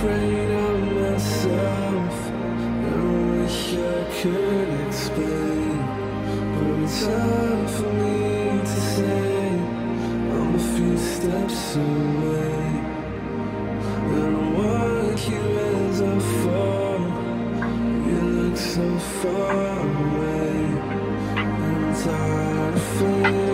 afraid of myself. I wish I could explain, but it's hard for me to say. I'm a few steps away. And walk you as I fall. You look so far away. And I'm tired of feeling.